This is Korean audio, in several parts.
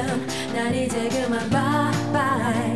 지금 난 이제 그만 bye bye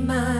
my